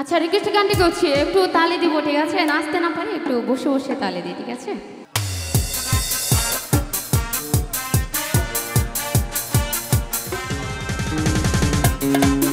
আচ্ছা রিকোয়েস্ট গানটি করছি। একটু তালে দিব, ঠিক আছে? নাচতে না পারি, একটু বসে বসে তালে দিই, ঠিক আছে? এভাবে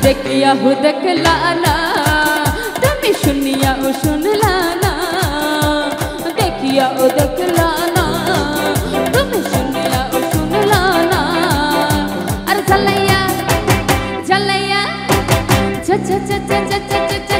हुदक या हुदक लाला दमे सुनिया ओ सुन लाला देखिया उदक लाला तुम सुनिया ओ सुन लाला अरे झलैया झलैया। छ छ छ छ छ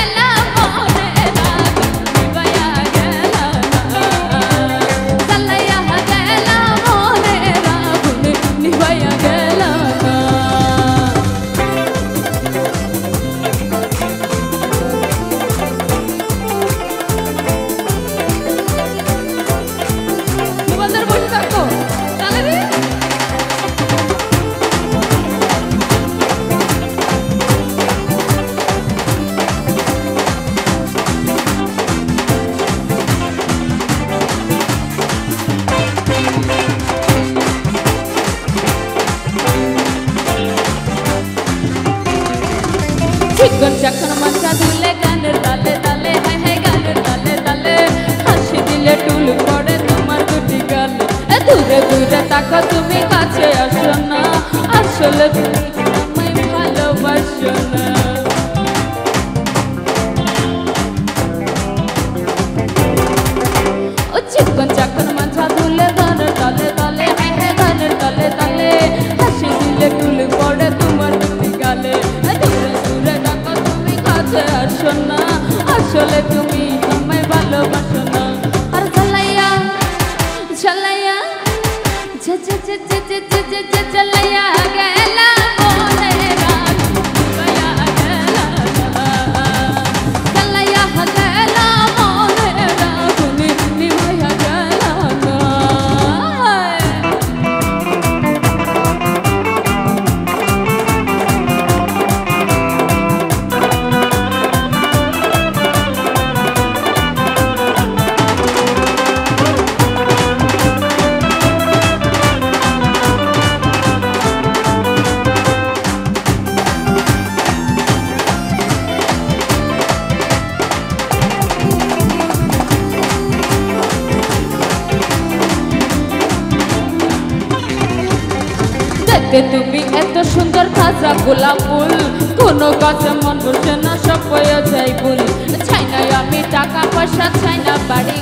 আসলে তুমি আমায় ভালোবাসো না ও চিকন চাকন মাথা দুলে গানের তালে তালে হাই গানের তালে তালে হাসি দিলে টুল পড়ে তোমার দুটি গালে দূরে দূরে তাকো তুমি কাছে আসো না আসলে তুমি আমায় ভালোবাসো না আর জ্বালাইয়া জ্বালাইয়া ঝা ঝা ঝা ঝা ঝা ঝা ঝা ঝা দেখতে তুমি এত সুন্দর খাজা গোলাপ ফুল। কোনো গাছে মন বসে না, সব হয়ে যায় ভুল চাই না আমি টাকা পয়সা, চাই না বাড়ি